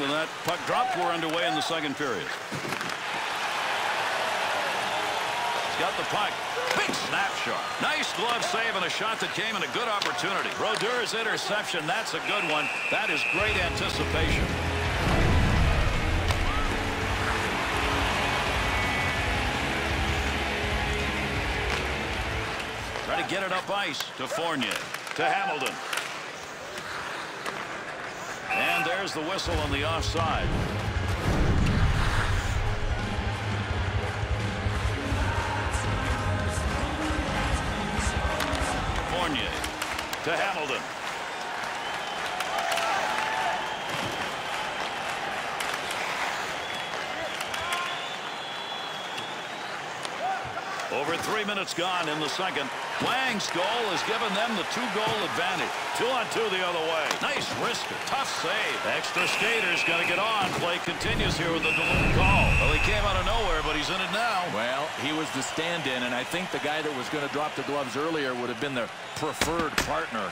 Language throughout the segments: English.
with that puck dropped. We're underway in the second period. He's got the puck. Big snap shot. Nice glove save and a shot that came in a good opportunity. Brodeur's interception. That's a good one. That is great anticipation. Try to get it up ice to Fournier. To Hamilton. And there's the whistle on the offside. Fournier to Hamilton. Over three minutes gone in the second. Wang's goal has given them the two-goal advantage. Two on two the other way. Nice risk. tough save. Extra skater's going to get on. Play continues here with the delayed call. Well, he came out of nowhere, but he's in it now. Well, he was the stand-in, and I think the guy that was going to drop the gloves earlier would have been the preferred partner.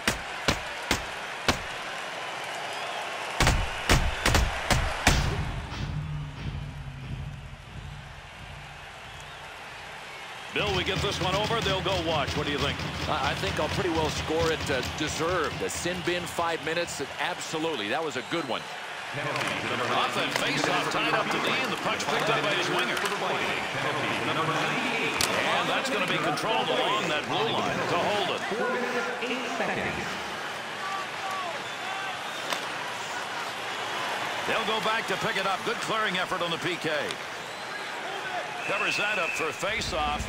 Bill, we get this one over. They'll go watch. What do you think? I think I'll pretty well score it uh, deserved. The sin bin five minutes. Absolutely. That was a good one. Off that face-off, tied up to D, and the puck's picked up by his winger. And that's going to be controlled along that blue line to hold it. They'll go back to pick it up. Good clearing effort on the PK. Covers that up for face-off.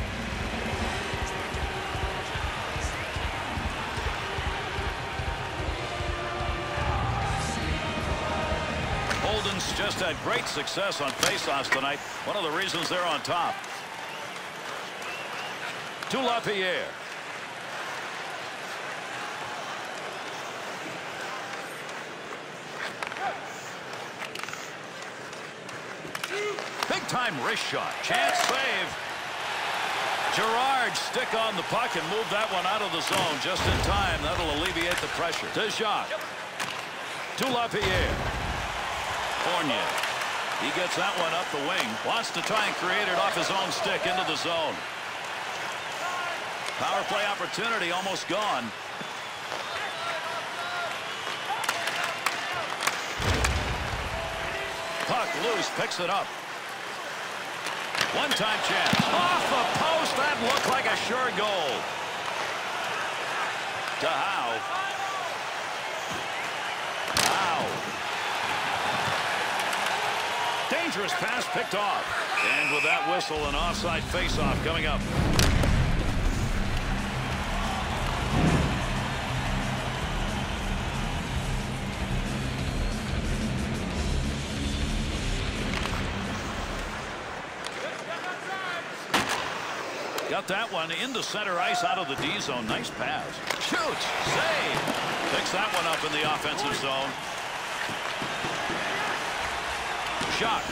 Just had great success on face-offs tonight. One of the reasons they're on top. To LaPierre. Big time wrist shot. Chance save. Gerard stick on the puck and move that one out of the zone just in time. That'll alleviate the pressure. Jacques. To LaPierre. Fournier. He gets that one up the wing. Wants to try and create it off his own stick into the zone. Power play opportunity almost gone. Puck loose, picks it up. One-time chance. Off the post. That looked like a sure goal. To. Howe. Dangerous pass picked off. And with that whistle, an offside faceoff coming up. Got that one into center ice out of the D zone. Nice pass. Shoots. Save. Picks that one up in the offensive zone. Shot.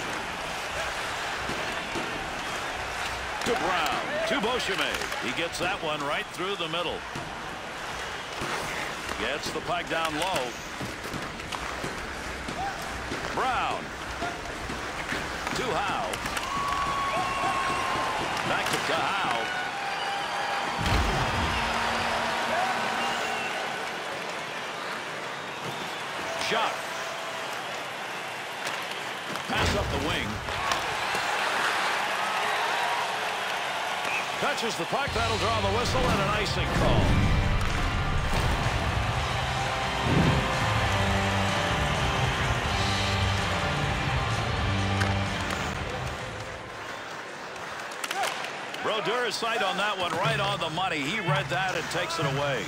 To Brown. To Beauchemin. He gets that one right through the middle. Gets the puck down low. Brown. To Howe. Back to Howe. Shot. Up the wing. Touches the puck. That'll draw the whistle and an icing call. Brodeur's sight on that one right on the money. He read that and takes it away.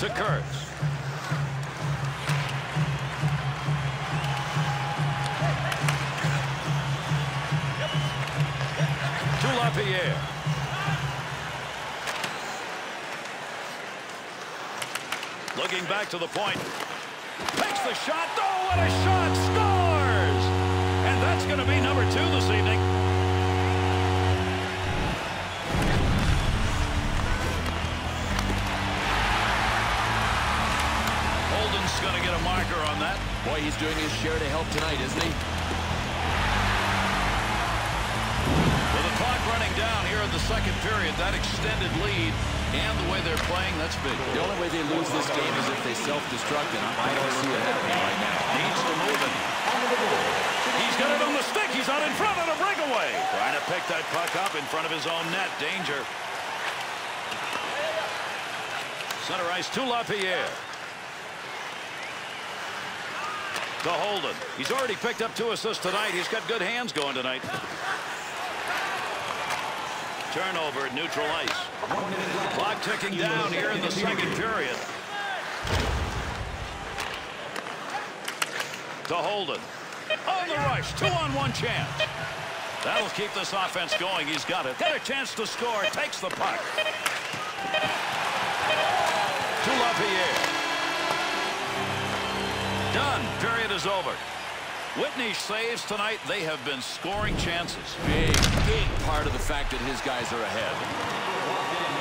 To Kurtz. LaPierre. Looking back to the point. Takes the shot. Oh, what a shot. Scores! And that's going to be number two this evening. Holden's going to get a marker on that. Boy, he's doing his share to help tonight, isn't he? With the clock running down here in the second period, that extended lead and the way they're playing, that's big. The only way they lose this game is if they self-destruct, and I don't see it happening right now. Needs to move it. He's got it on the stick. He's out in front on a breakaway. Trying to pick that puck up in front of his own net. Danger. Center ice to LaPierre. To Holden. He's already picked up two assists tonight. He's got good hands going tonight. Turnover at neutral ice. Clock ticking down here in the second period. To Holden. On the rush. Two on one chance. That'll keep this offense going. He's got it. Got a chance to score. Takes the puck. To. Done. Period is over. Whitney saves tonight. They have been scoring chances. Big, big part of the fact that his guys are ahead.